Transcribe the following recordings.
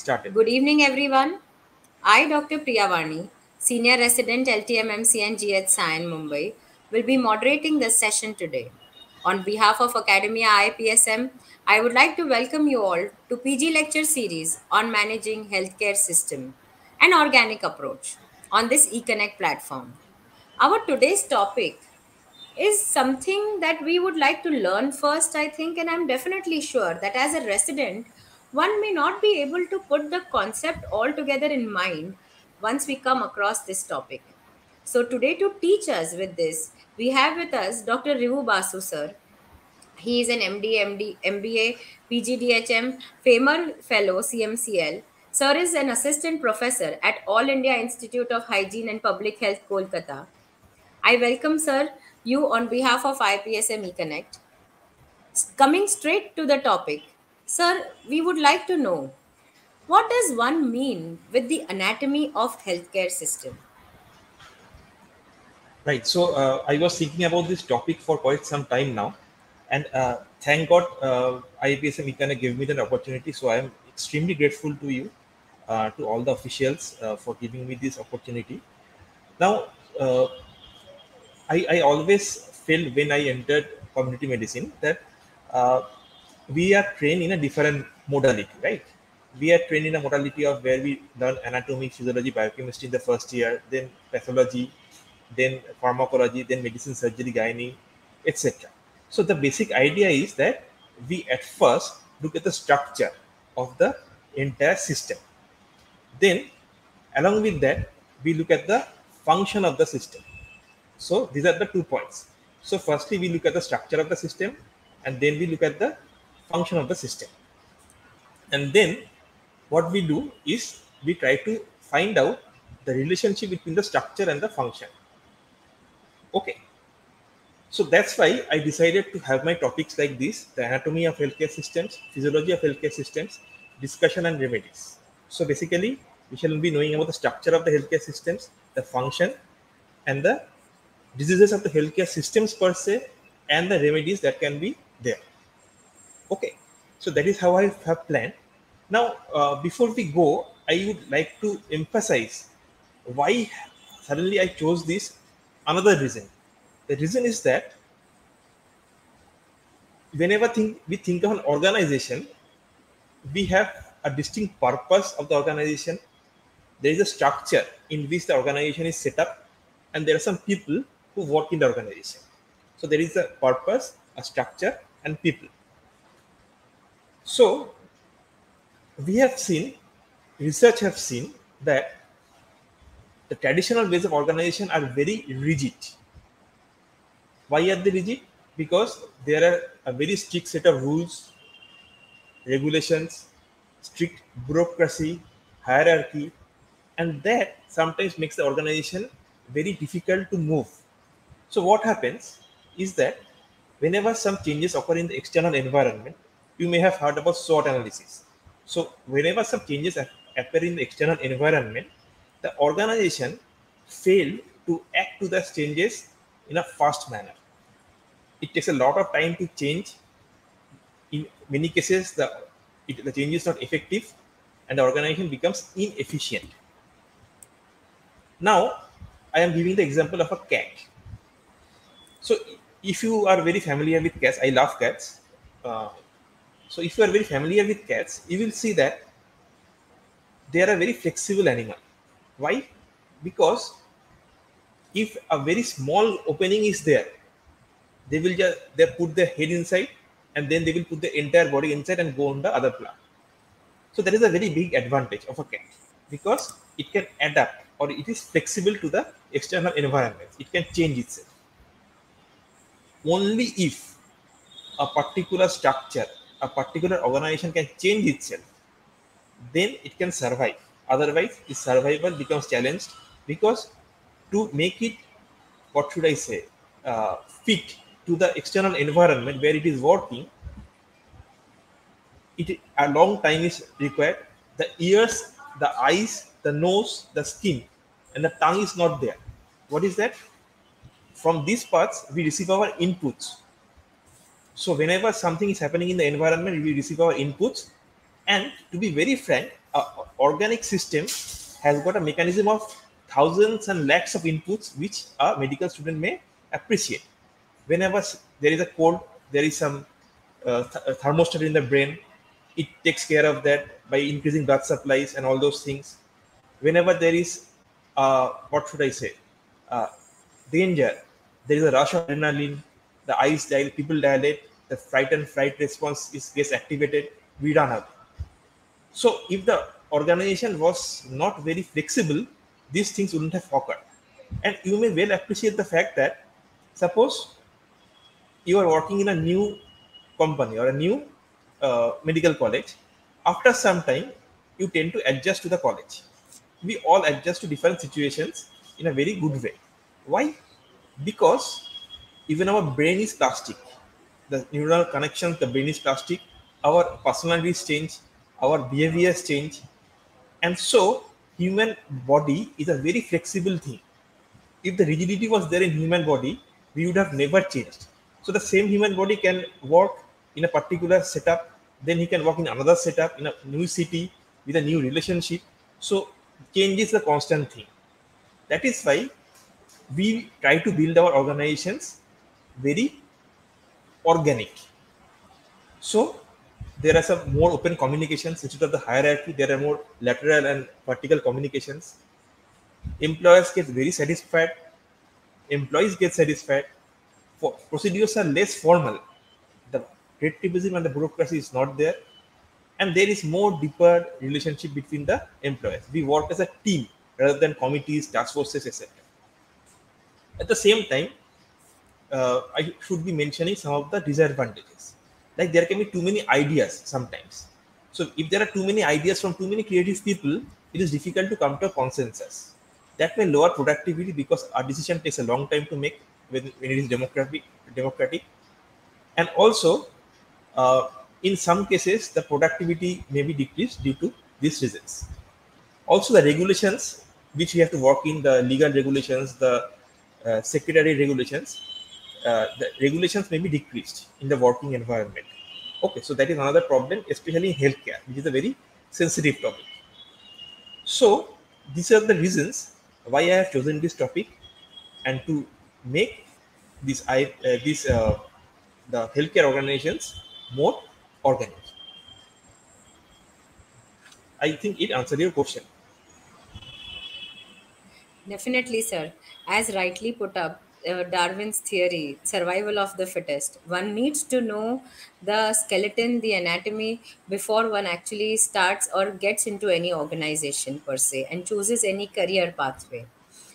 started. Good evening, everyone. I, Dr. Priya Wani, Senior Resident LTMMC and GH Sion Mumbai, will be moderating this session today. On behalf of Academia IAPSM, I would like to welcome you all to PG lecture series on managing healthcare system and organic approach on this eConnect platform. Our today's topic is something that we would like to learn first, I think, and I'm definitely sure that as a resident, one may not be able to put the concept all together in mind once we come across this topic. So, today, to teach us with this, we have with us Dr. Rivu Basu, sir. He is an MD, MD, MBA, PGDHM, FAIMER Fellow, CMCL. Sir is an assistant professor at All India Institute of Hygiene and Public Health, Kolkata. I welcome, sir, you on behalf of IAPSM eConnect. Coming straight to the topic, sir, we would like to know what does one mean with the anatomy of healthcare system? Right. So uh, I was thinking about this topic for quite some time now, and uh, thank God uh, kind of gave me that opportunity. So I am extremely grateful to you, uh, to all the officials uh, for giving me this opportunity. Now, uh, I, I always felt when I entered community medicine that uh, we are trained in a different modality, right? We are trained in a modality of where we learn anatomy, physiology, biochemistry in the first year, then pathology, then pharmacology, then medicine, surgery, gynae, etc. So the basic idea is that we at first look at the structure of the entire system. Then, along with that, we look at the function of the system. So these are the two points. So firstly, we look at the structure of the system, and then we look at the function of the system. And then what we do is we try to find out the relationship between the structure and the function. Okay. So that's why I decided to have my topics like this, the anatomy of healthcare systems, physiology of healthcare systems, discussion and remedies. So basically, we shall be knowing about the structure of the healthcare systems, the function, and the diseases of the healthcare systems per se, and the remedies that can be there. Okay, so that is how I have planned. Now, uh, before we go, I would like to emphasize why suddenly I chose this. Another reason. The reason is that whenever think, we think of an organization, we have a distinct purpose of the organization. There is a structure in which the organization is set up, and there are some people who work in the organization. So there is a purpose, a structure, and people. So we have seen, research have seen that the traditional ways of organization are very rigid. Why are they rigid? Because there are a very strict set of rules, regulations, strict bureaucracy, hierarchy, and that sometimes makes the organization very difficult to move. So what happens is that whenever some changes occur in the external environment, you may have heard about SWOT analysis. So whenever some changes appear in the external environment, the organization fail to act to those changes in a fast manner. It takes a lot of time to change. In many cases, the, it, the change is not effective and the organization becomes inefficient. Now, I am giving the example of a cat. So, if you are very familiar with cats, I love cats. Uh, so, if you are very familiar with cats, you will see that they are a very flexible animal. Why? Because if a very small opening is there, they will just they put their head inside and then they will put the entire body inside and go on the other plant. So that is a very big advantage of a cat because it can adapt or it is flexible to the external environment. It can change itself. Only if a particular structure, a particular organization can change itself, then it can survive. Otherwise, its survival becomes challenged because to make it, what should I say, uh, fit to the external environment where it is working, it a long time is required. The ears, the eyes, the nose, the skin, and the tongue is not there. What is that? From these parts, we receive our inputs. So whenever something is happening in the environment, we receive our inputs, And to be very frank, a organic system has got a mechanism of thousands and lakhs of inputs which a medical student may appreciate. Whenever there is a cold, there is some uh, th- thermostat in the brain. It takes care of that by increasing blood supplies and all those things. Whenever there is, uh, what should I say, uh, danger, there is a rush of adrenaline, the eyes dilate, people dilate, the fright and fright response is gets activated, we run out. So if the organization was not very flexible, these things wouldn't have occurred. And you may well appreciate the fact that suppose you are working in a new company or a new uh, medical college, after some time, you tend to adjust to the college. We all adjust to different situations in a very good way. Why? Because even our brain is plastic. The neural connections, the brain is plastic. Our personalities change, our behaviors change, and so human body is a very flexible thing. If the rigidity was there in human body, we would have never changed. So the same human body can work in a particular setup, then he can work in another setup in a new city with a new relationship. So change is a constant thing. That is why we try to build our organizations very organic. So there are some more open communications instead of the hierarchy. There are more lateral and vertical communications. Employers get very satisfied. Employees get satisfied. For procedures are less formal. The retribution and the bureaucracy is not there, and there is more deeper relationship between the employers. We work as a team rather than committees, task forces, etc. At the same time, uh, I should be mentioning some of the disadvantages. Like there can be too many ideas sometimes. So if there are too many ideas from too many creative people, it is difficult to come to a consensus. That may lower productivity because our decision takes a long time to make when, when it is democratic. Democratic, and also uh, in some cases the productivity may be decreased due to these reasons. Also, the regulations which we have to work in the legal regulations, the uh, secretary regulations, the regulations may be decreased in the working environment. Okay, so that is another problem, especially in healthcare, which is a very sensitive topic. So these are the reasons why I have chosen this topic and to make this I uh, uh, the healthcare organizations more organic. I think it answered your question. Definitely, sir. As rightly put up, uh, Darwin's theory, survival of the fittest. One needs to know the skeleton, the anatomy before one actually starts or gets into any organization per se and chooses any career pathway.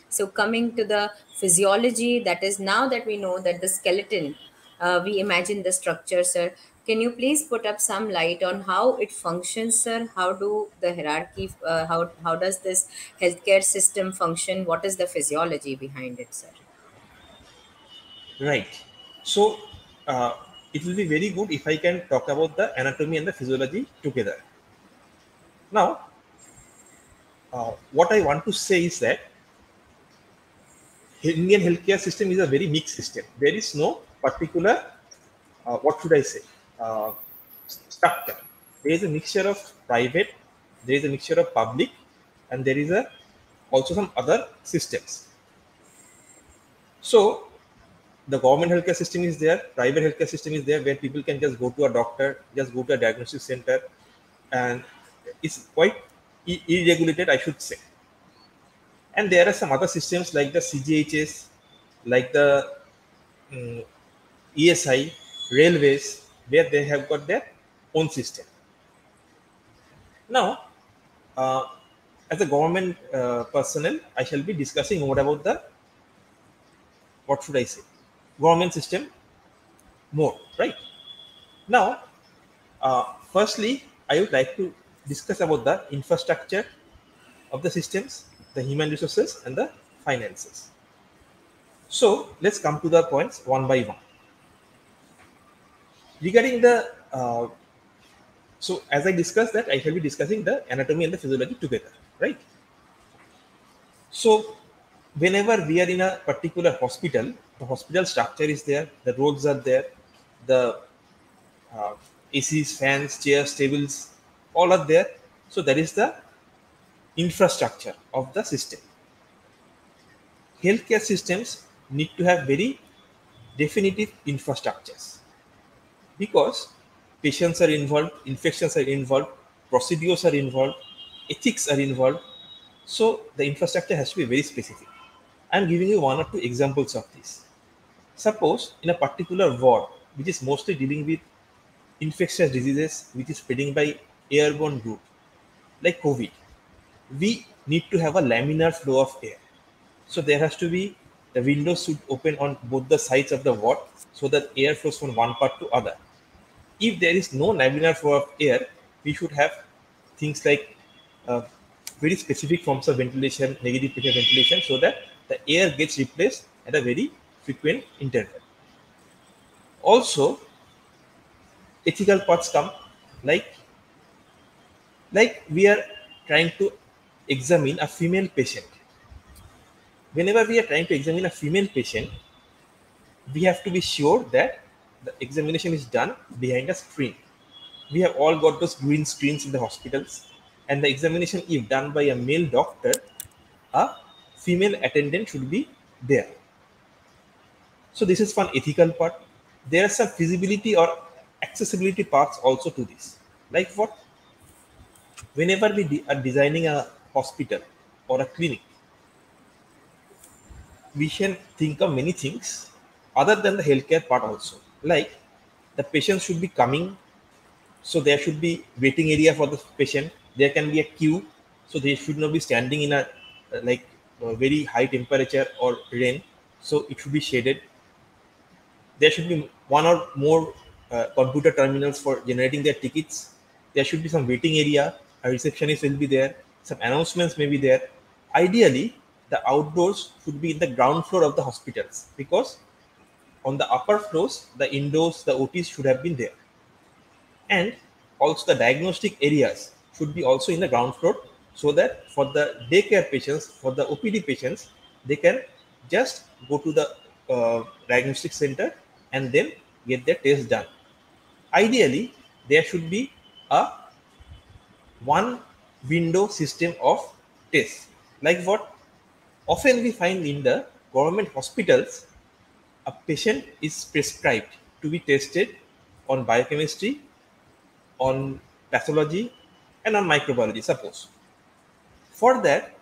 So, coming to the physiology, that is now that we know that the skeleton, uh, we imagine the structure, sir. Can you please put up some light on how it functions, sir? How do the hierarchy, uh, how, how does this healthcare system function? What is the physiology behind it, sir? Right. So uh, it will be very good if I can talk about the anatomy and the physiology together. Now, uh, what I want to say is that Indian healthcare system is a very mixed system. There is no particular, uh, what should I say, uh, structure. There is a mixture of private, there is a mixture of public, and there is a also some other systems. So the government healthcare system is there, private healthcare system is there, where people can just go to a doctor, just go to a diagnostic center, and it's quite irregulated, I should say. And there are some other systems like the CGHS, like the mm, ESI, railways, where they have got their own system. Now, uh, as a government uh, personnel, I shall be discussing more about the what should I say, government system more, right? Now, uh, firstly, I would like to discuss about the infrastructure of the systems, the human resources, and the finances. So let's come to the points one by one. Regarding the uh, so as I discussed that, I shall be discussing the anatomy and the physiology together, right? So whenever we are in a particular hospital, the hospital structure is there, the roads are there, the uh, ACs, fans, chairs, tables, all are there. So that is the infrastructure of the system. Healthcare systems need to have very definitive infrastructures because patients are involved, infections are involved, procedures are involved, ethics are involved. So the infrastructure has to be very specific. I'm giving you one or two examples of this. Suppose in a particular ward, which is mostly dealing with infectious diseases which is spreading by airborne route, like COVID, we need to have a laminar flow of air. So there has to be the windows should open on both the sides of the ward so that air flows from one part to other. If there is no laminar flow of air, we should have things like uh, very specific forms of ventilation, negative pressure ventilation, so that the air gets replaced at a very frequent interval. Also, ethical parts come like like we are trying to examine a female patient. Whenever we are trying to examine a female patient, we have to be sure that the examination is done behind a screen. We have all got those green screens in the hospitals, and the examination, if done by a male doctor, a female attendant should be there. So this is one ethical part. There are some feasibility or accessibility parts also to this. Like what? Whenever we de- are designing a hospital or a clinic, we can think of many things other than the healthcare part also. Like the patient should be coming, so there should be waiting area for the patient. There can be a queue, so they should not be standing in a like very high temperature or rain. So it should be shaded. There should be one or more uh, computer terminals for generating their tickets. There should be some waiting area. A receptionist will be there. Some announcements may be there. Ideally, the outdoors should be in the ground floor of the hospitals because on the upper floors, the indoors, the OTs should have been there. And also the diagnostic areas should be also in the ground floor so that for the daycare patients, for the OPD patients, they can just go to the uh, diagnostic center and then get their test done. Ideally, there should be a one window system of tests. Like what often we find in the government hospitals, a patient is prescribed to be tested on biochemistry, on pathology, and on microbiology, suppose. For that,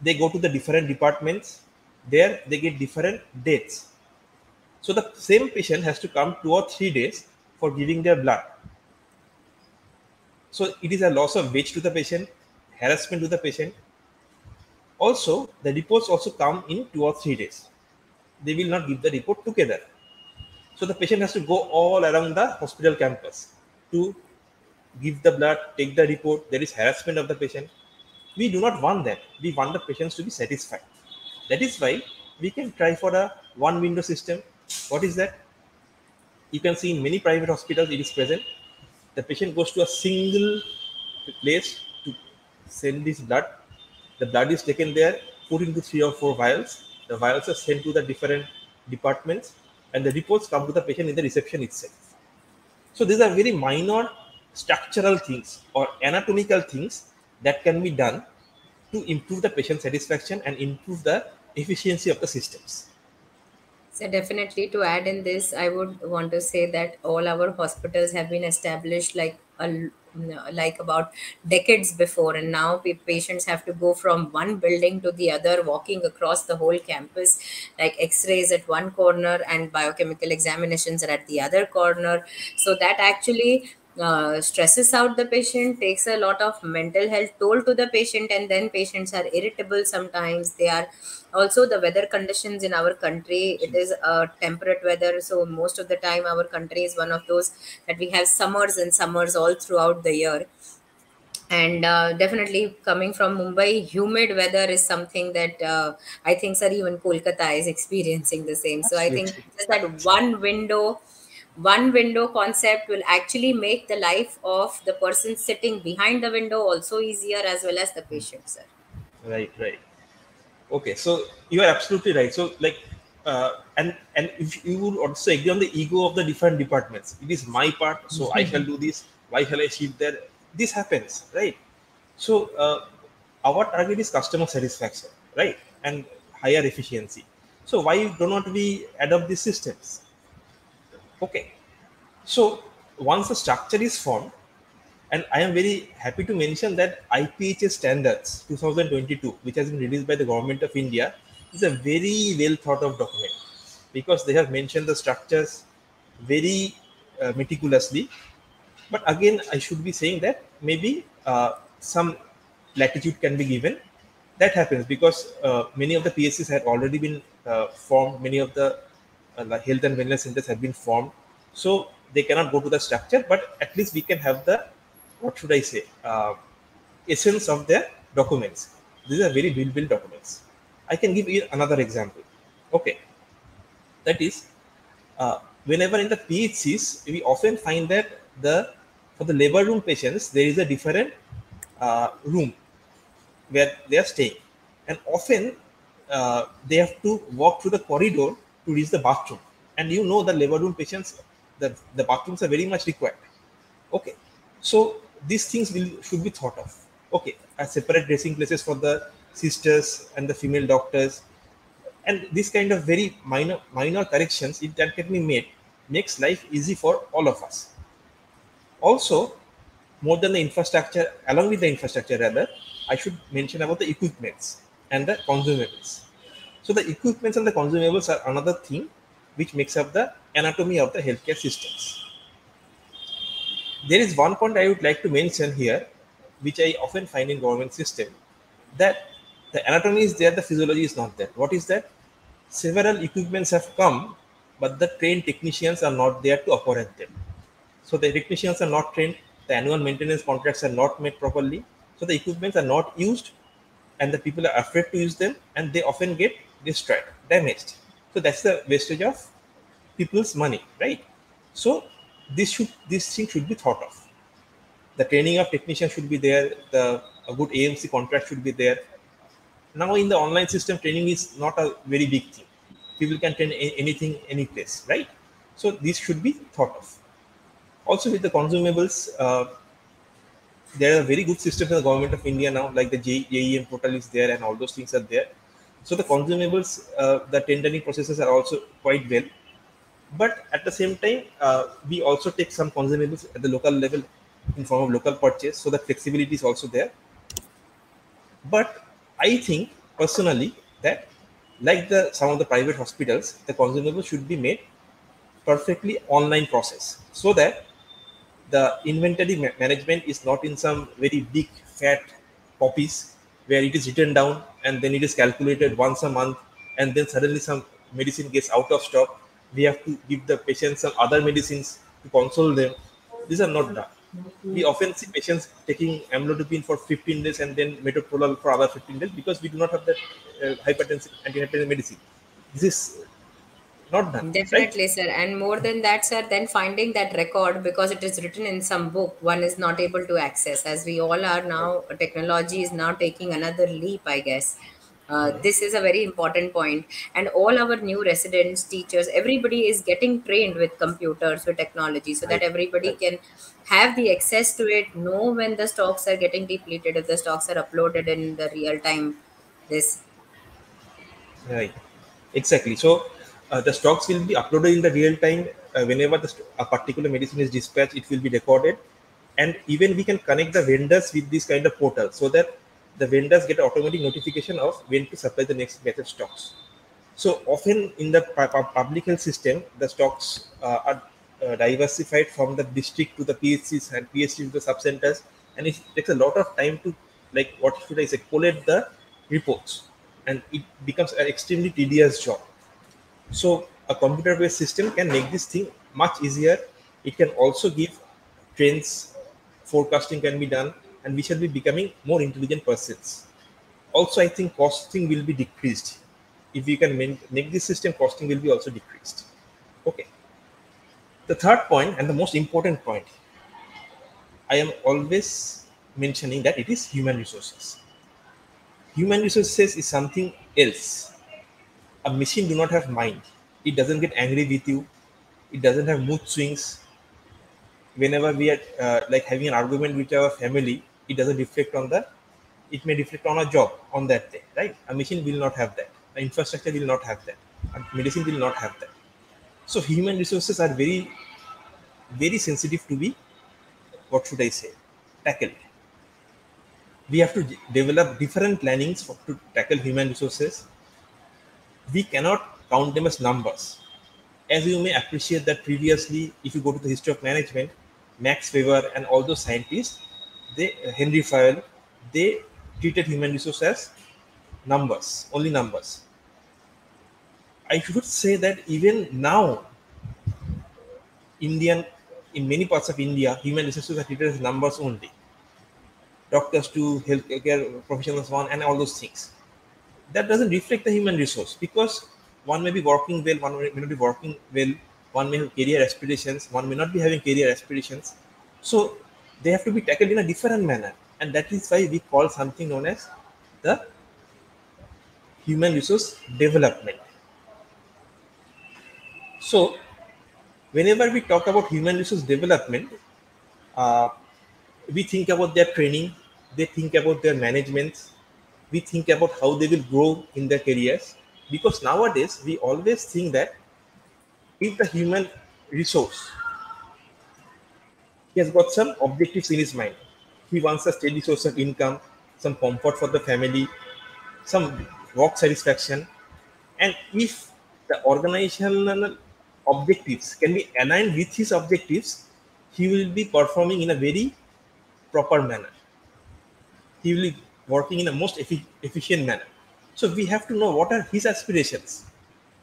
they go to the different departments. There, they get different dates. So the same patient has to come two or three days for giving their blood. So it is a loss of wage to the patient, harassment to the patient. Also, the reports also come in two or three days. They will not give the report together. So the patient has to go all around the hospital campus to give the blood, take the report. There is harassment of the patient. We do not want that. We want the patients to be satisfied. That is why we can try for a one window system. What is that? You can see in many private hospitals it is present. The patient goes to a single place to send his blood. The blood is taken there, put into three or four vials. The vials are sent to the different departments, and the reports come to the patient in the reception itself. So these are very minor structural things or anatomical things that can be done to improve the patient satisfaction and improve the efficiency of the systems. So definitely to add in this, I would want to say that all our hospitals have been established like a like about decades before, and now patients have to go from one building to the other, walking across the whole campus, like X-rays at one corner and biochemical examinations are at the other corner. So that actually uh, stresses out the patient, takes a lot of mental health toll to the patient, and then patients are irritable sometimes. They are also the weather conditions in our country. It is a temperate weather, so most of the time our country is one of those that we have summers and summers all throughout the year. And uh, definitely coming from Mumbai, humid weather is something that uh, I think, sir, even Kolkata is experiencing the same. So I think just that one window one window concept will actually make the life of the person sitting behind the window also easier as well as the patient sir Right, right. Okay, so you are absolutely right. So like, uh, and and if you would also agree on the ego of the different departments, it is my part, so I shall do this. Why shall I shift there? this happens, right? So uh, our target is customer satisfaction, right, and higher efficiency. So why do not we adopt these systems? Okay, so once the structure is formed, and I am very happy to mention that IPHS standards 2022, which has been released by the government of India, is a very well thought of document because they have mentioned the structures very uh, meticulously. But again, I should be saying that maybe uh, some latitude can be given. That happens because uh, many of the PSCs have already been uh, formed, many of the health and wellness centers have been formed. So they cannot go to the structure, but at least we can have the what should I say, uh, essence of their documents. These are very well-built documents. I can give you another example. Okay, that is, uh, whenever in the PHCs, we often find that the for the labor room patients there is a different uh, room where they are staying, and often uh, they have to walk through the corridor to reach the bathroom. And you know the labor room patients, the, the bathrooms are very much required. Okay, so these things will should be thought of. Okay. As separate dressing places for the sisters and the female doctors. And this kind of very minor minor corrections it that can be made makes life easy for all of us. Also more than the infrastructure along with the infrastructure rather i should mention about the equipments and the consumables so the equipments and the consumables are another thing which makes up the anatomy of the healthcare systems there is one point I would like to mention here, which I often find in government system, that the anatomy is there, the physiology is not there. What is that? Several equipments have come, but the trained technicians are not there to operate them. So the technicians are not trained, the annual maintenance contracts are not made properly, so the equipments are not used, and the people are afraid to use them, and they often get destroyed, damaged. So that's the wastage of people's money, right? So this should this thing should be thought of. The training of technicians should be there the a good amc contract should be there. Now in the online system training is not a very big thing. People can train anything any place right? So this should be thought of. Also with the consumables uh, there are very good systems in the government of india now like the GeM portal is there and all those things are there so the consumables uh, the tendering processes are also quite well. But at the same time uh, we also take some consumables at the local level in form of local purchase so the flexibility is also there. But i think personally that like the some of the private hospitals the consumables should be made perfectly online process so that the inventory ma- management is not in some very big fat copies where it is written down and then it is calculated once a month and then suddenly some medicine gets out of stock we have to give the patients some other medicines to console them. These are not done. We often see patients taking amlodipine for 15 days and then metoprolol for other 15 days because we do not have that uh, hypertensive antihypertensive medicine. This is not done. Definitely, right? sir. And more than that, sir, then finding that record because it is written in some book, one is not able to access. As we all are now, technology is now taking another leap, I guess. Uh, this is a very important point and all our new residents teachers everybody is getting trained with computers with technology so that everybody can have the access to it know when the stocks are getting depleted if the stocks are uploaded in the real time this right exactly so uh, the stocks will be uploaded in the real time uh, whenever the, a particular medicine is dispatched it will be recorded and even we can connect the vendors with this kind of portal so that the vendors get automatic notification of when to supply the next batch of stocks. So often in the public health system, the stocks uh, are uh, diversified from the district to the PHCs and PHCs to the subcenters, and it takes a lot of time to, like, what should I say, collate the reports, and it becomes an extremely tedious job. So a computer-based system can make this thing much easier. It can also give trends, forecasting can be done, and we shall be becoming more intelligent persons. Also, I think costing will be decreased. If we can make this system, costing will be also decreased. Okay. The third point and the most important point, I am always mentioning that it is human resources. Human resources is something else. A machine do not have mind. It doesn't get angry with you. It doesn't have mood swings. whenever we are uh, like having an argument with our family, it doesn't reflect on the, it may reflect on a job on that day, right? A machine will not have that. An infrastructure will not have that. A medicine will not have that. So human resources are very, very sensitive to be, what should I say, tackled. We have to develop different plannings for, to tackle human resources. We cannot count them as numbers. As you may appreciate that previously, if you go to the history of management, Max Weber and all those scientists, they uh, Henry Fayol, they treated human resources as numbers, only numbers. I should say that even now, Indian in many parts of India, human resources are treated as numbers only. Doctors to healthcare professionals one and all those things. That doesn't reflect the human resource because one may be working well, one may not be working well, one may have career aspirations, one may not be having career aspirations. So they have to be tackled in a different manner. And that is why we call something known as the human resource development. So whenever we talk about human resource development, uh, we think about their training, they think about their management, we think about how they will grow in their careers. Because nowadays we always think that if the human resource he has got some objectives in his mind. He wants a steady source of income, some comfort for the family, some work satisfaction. And if the organizational objectives can be aligned with his objectives, he will be performing in a very proper manner. He will working in a most effi- efficient manner. So we have to know what are his aspirations,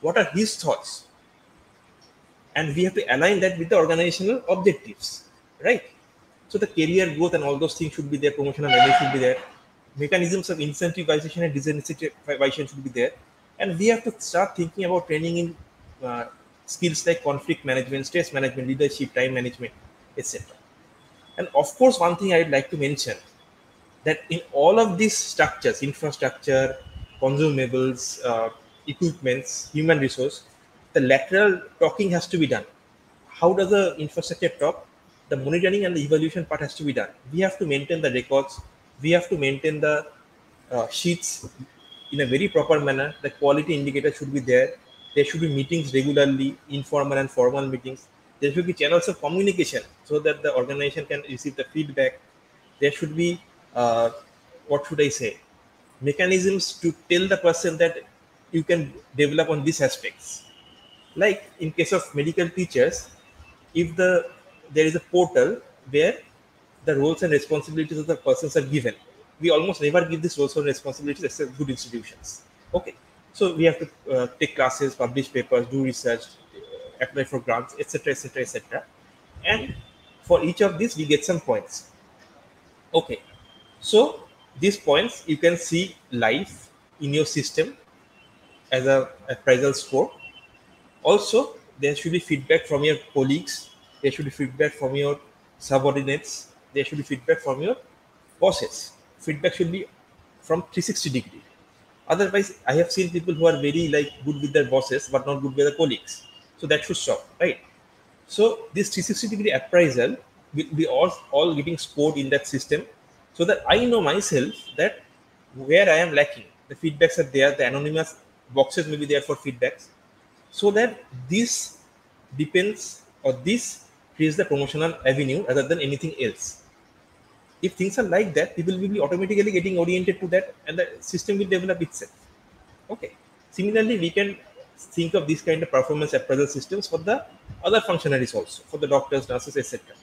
what are his thoughts, and we have to align that with the organizational objectives right? So the career growth and all those things should be there, promotional level should be there, mechanisms of incentivization and disincentivization should be there, and we have to start thinking about training in uh, skills like conflict management, stress management, leadership, time management, etc. And of course, one thing I'd like to mention that in all of these structures, infrastructure, consumables, uh, equipments, human resource, the lateral talking has to be done. How does the infrastructure talk? the monitoring and the evaluation part has to be done. We have to maintain the records. We have to maintain the uh, sheets in a very proper manner. The quality indicator should be there. There should be meetings regularly, informal and formal meetings. There should be channels of communication so that the organization can receive the feedback. There should be, uh, what should I say, mechanisms to tell the person that you can develop on these aspects. Like in case of medical teachers, if the there is a portal where the roles and responsibilities of the persons are given. We almost never give these roles and responsibilities except good institutions. Okay, so we have to uh, take classes, publish papers, do research, apply for grants, etc., etc., etc. And for each of these, we get some points. Okay, so these points you can see live in your system as a appraisal score. Also, there should be feedback from your colleagues there should be feedback from your subordinates. There should be feedback from your bosses. Feedback should be from 360 degree. Otherwise, I have seen people who are very like good with their bosses but not good with their colleagues. So that should stop, right? So this 360 degree appraisal will be all, all getting scored in that system so that I know myself that where I am lacking. The feedbacks are there, the anonymous boxes may be there for feedbacks. So that this depends or this creates the promotional avenue rather than anything else. If things are like that, people will be automatically getting oriented to that and the system will develop itself. Okay. Similarly, we can think of these kind of performance appraisal systems for the other functionaries also, for the doctors, nurses, etc.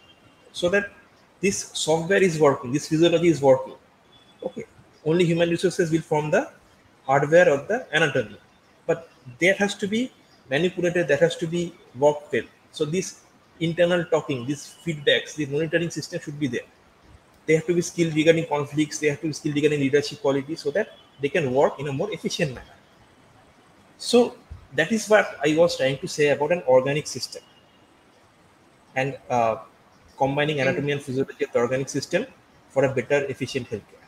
So that this software is working, this physiology is working. Okay. Only human resources will form the hardware or the anatomy. But that has to be manipulated, that has to be worked well. So this internal talking, these feedbacks, the monitoring system should be there. They have to be skilled regarding conflicts, they have to be skilled regarding leadership quality so that they can work in a more efficient manner. So that is what I was trying to say about an organic system and uh, combining anatomy and physiology of the organic system for a better efficient healthcare.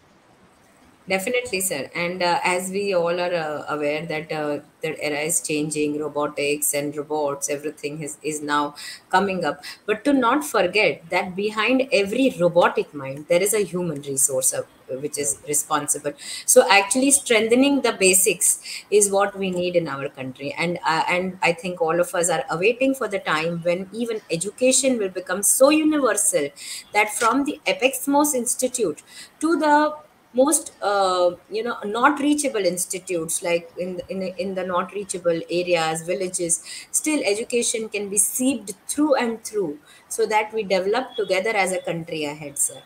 Definitely, sir. And uh, as we all are uh, aware that uh, the era is changing, robotics and robots, everything is, is now coming up. But to not forget that behind every robotic mind, there is a human resource which is responsible. So actually, strengthening the basics is what we need in our country. And uh, and I think all of us are awaiting for the time when even education will become so universal that from the Epexmos Institute to the most uh, you know not reachable institutes like in in in the not reachable areas villages still education can be seeped through and through so that we develop together as a country ahead sir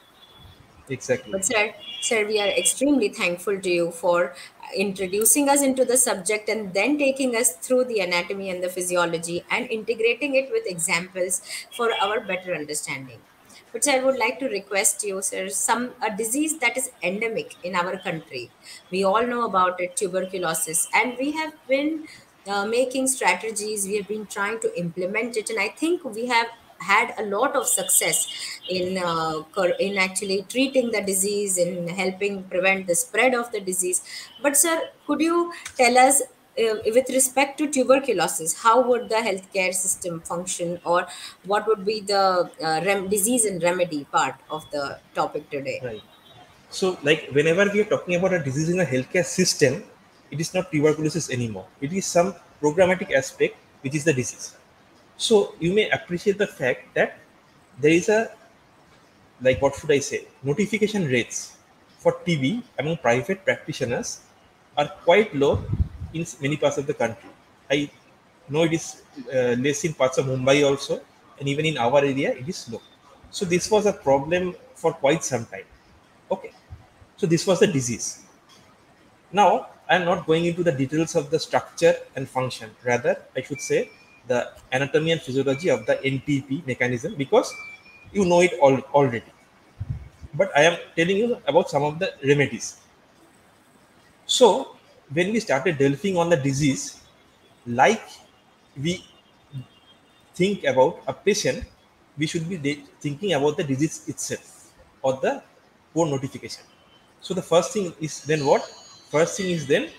exactly but sir sir we are extremely thankful to you for introducing us into the subject and then taking us through the anatomy and the physiology and integrating it with examples for our better understanding but sir, I would like to request you, sir, some a disease that is endemic in our country. We all know about it, tuberculosis, and we have been uh, making strategies. We have been trying to implement it, and I think we have had a lot of success in uh, in actually treating the disease in helping prevent the spread of the disease. But sir could you tell us uh, with respect to tuberculosis, how would the healthcare system function, or what would be the uh, disease and remedy part of the topic today? right. So like whenever we are talking about a disease in a healthcare system it is not tuberculosis anymore. It is some programmatic aspect which is the disease so you may appreciate the fact that there is a like what should I say notification rates for TB among private practitioners are quite low in many parts of the country. I know it is uh, less in parts of Mumbai also, and even in our area it is low. So this was a problem for quite some time. Okay, so this was the disease. Now I am not going into the details of the structure and function. Rather, I should say the anatomy and physiology of the NTP mechanism because you know it all already. But I am telling you about some of the remedies. So when we started delving on the disease, like we think about a patient, we should be thinking about the disease itself or the poor notification. So the first thing is then what? First thing is then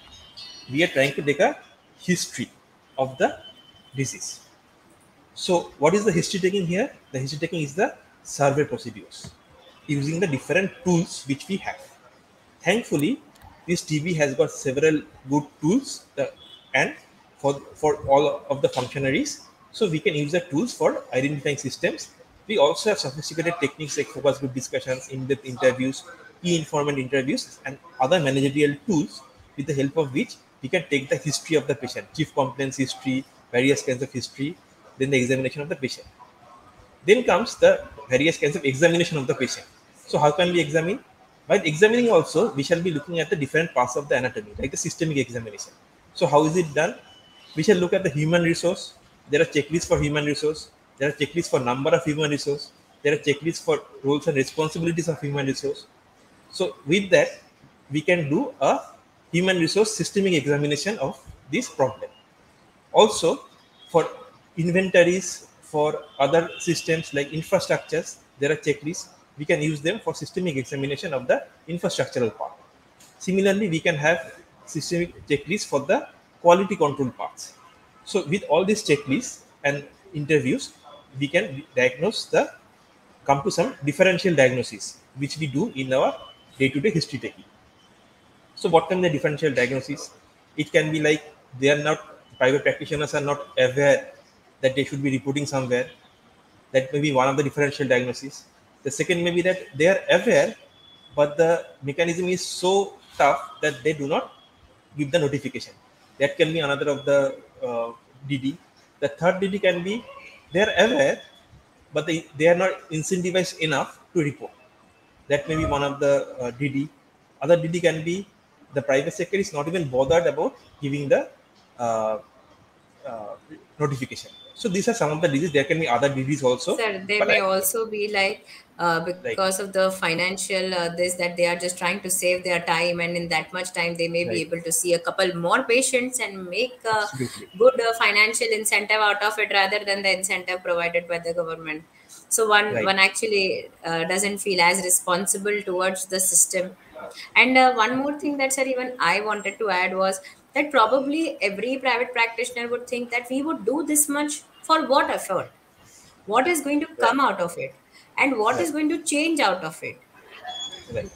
we are trying to take a history of the disease. So what is the history taking here? The history taking is the survey procedures using the different tools which we have. Thankfully, this TB has got several good tools uh, and for, for all of the functionaries. So we can use the tools for identifying systems. We also have sophisticated techniques like focus group discussions, in-depth interviews, key informant interviews, and other managerial tools with the help of which we can take the history of the patient, chief complaints history, various kinds of history, then the examination of the patient. Then comes the various kinds of examination of the patient. So how can we examine? While examining also, we shall be looking at the different parts of the anatomy, like the systemic examination. So how is it done? We shall look at the human resource. There are checklists for human resource. There are checklists for number of human resource. There are checklists for roles and responsibilities of human resource. So with that, we can do a human resource systemic examination of this problem. Also, for inventories, for other systems like infrastructures, there are checklists. We can use them for systemic examination of the infrastructural part. Similarly, we can have systemic checklists for the quality control parts. So with all these checklists and interviews, we can diagnose the come to some differential diagnosis, which we do in our day-to-day history taking. So what can the differential diagnosis? It can be like they are not private practitioners are not aware that they should be reporting somewhere. That may be one of the differential diagnoses. The second may be that they are aware, but the mechanism is so tough that they do not give the notification. That can be another of the uh, DD. The third DD can be they are aware, but they, they are not incentivized enough to report. That may be one of the uh, DD. Other DD can be the private sector is not even bothered about giving the uh, uh, notification. So these are some of the diseases. There can be other diseases also. Sir, they but may I- also be like uh, because of the financial uh, this that they are just trying to save their time, and in that much time they may be able to see a couple more patients and make a Absolutely. good uh, financial incentive out of it rather than the incentive provided by the government. so one Right. one actually uh, doesn't feel as responsible towards the system and uh, one more thing that sir even i wanted to add was that probably every private practitioner would think that we would do this much for what effort what is going to Right. come out of it and what is Right. going to change out of it Right.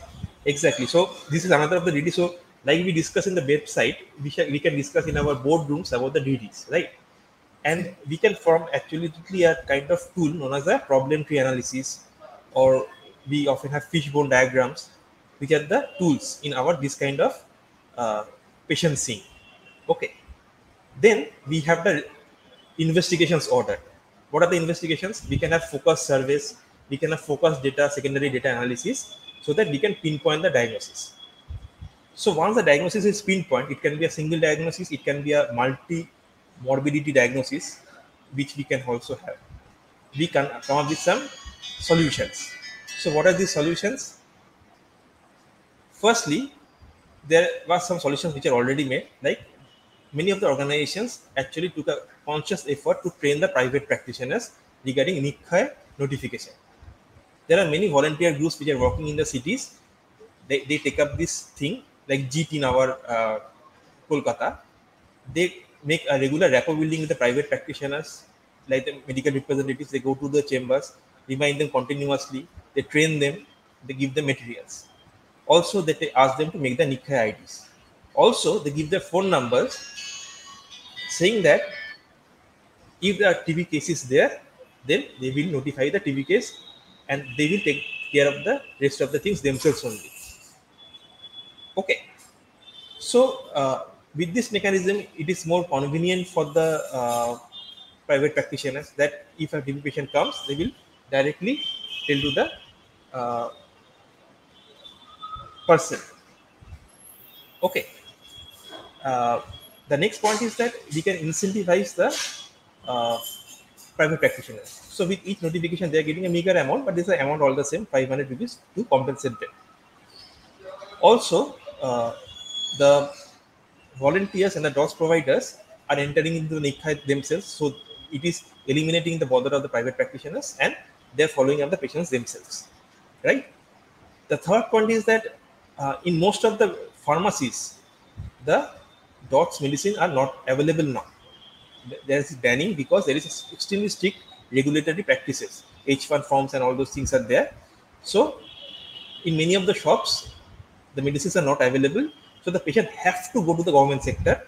Exactly. So this is another of the DD. So like we discuss in the website, we, shall, we can discuss in our boardrooms about the DDs, right? And we can form actually a kind of tool known as a problem tree analysis, or we often have fishbone diagrams, which are the tools in our this kind of uh, patient seeing. Okay. Then we have the investigations order. What are the investigations? We can have focus surveys, we can have focus data, secondary data analysis, so that we can pinpoint the diagnosis. So once the diagnosis is pinpoint, it can be a single diagnosis, it can be a multi morbidity diagnosis, which we can also have. We can come up with some solutions. So what are these solutions? Firstly, there were some solutions which are already made, like many of the organizations actually took a conscious effort to train the private practitioners regarding Nikshay notification. There are many volunteer groups which are working in the cities. They, they take up this thing like GT in our uh, Kolkata. They make a regular rapport building with the private practitioners, like the medical representatives. They go to the chambers, remind them continuously. They train them. They give them materials. Also, they ask them to make the Nikshay IDs. Also, they give their phone numbers, saying that if there are TB cases there, then they will notify the TB case and they will take care of the rest of the things themselves only. Okay. So, uh, with this mechanism, it is more convenient for the uh, private practitioners that if a TB patient comes, they will directly tell to the uh, person. Okay. Uh, the next point is that we can incentivize the uh, private practitioners. So with each notification, they are getting a meager amount, but this amount all the same, 500 rupees to compensate them. Also, uh, the volunteers and the DOTS providers are entering into Nikshay themselves, so it is eliminating the bother of the private practitioners and they're following up the patients themselves, right? The third point is that uh, in most of the pharmacies, the DOTS medicine are not available now. There is banning because there is extremely strict regulatory practices. H1 forms and all those things are there. So, in many of the shops, the medicines are not available. So, the patient has to go to the government sector.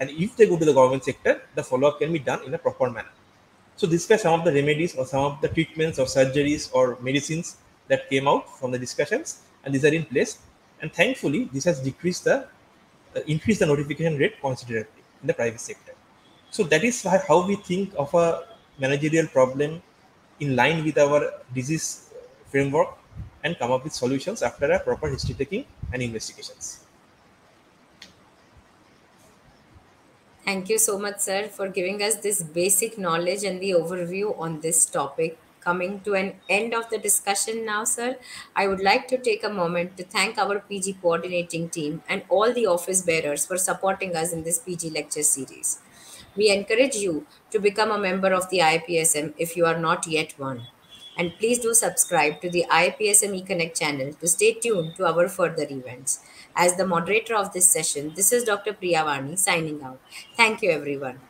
And if they go to the government sector, the follow up can be done in a proper manner. So, these were some of the remedies or some of the treatments or surgeries or medicines that came out from the discussions, and these are in place. And thankfully, this has decreased the uh, increased the notification rate considerably in the private sector. So that is how we think of a managerial problem in line with our disease framework and come up with solutions after a proper history taking and investigations. Thank you so much, sir, for giving us this basic knowledge and the overview on this topic. Coming to an end of the discussion now, sir, I would like to take a moment to thank our PG coordinating team and all the office bearers for supporting us in this PG lecture series. We encourage you to become a member of the IAPSM if you are not yet one. And please do subscribe to the IAPSM eConnect channel to stay tuned to our further events. As the moderator of this session, this is Dr. Priya Wani signing out. Thank you, everyone.